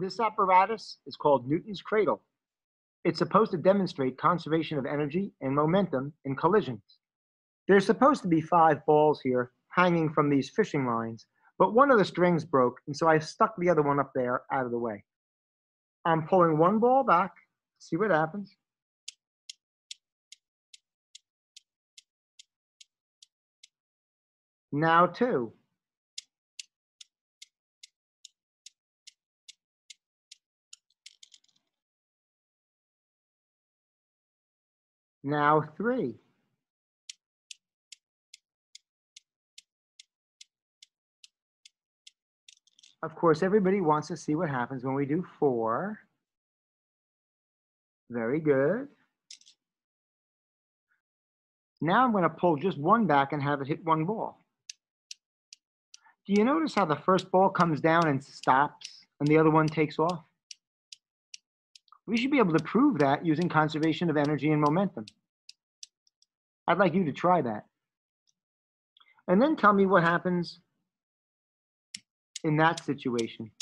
This apparatus is called Newton's cradle. It's supposed to demonstrate conservation of energy and momentum in collisions. There's supposed to be five balls here hanging from these fishing lines, but one of the strings broke, and so I stuck the other one up there out of the way. I'm pulling one ball back, see what happens. Now two. Now three. Of course, everybody wants to see what happens when we do four. Very good. Now I'm going to pull just one back and have it hit one ball. Do you notice how the first ball comes down and stops and the other one takes off? We should be able to prove that using conservation of energy and momentum. I'd like you to try that. And then tell me what happens in that situation.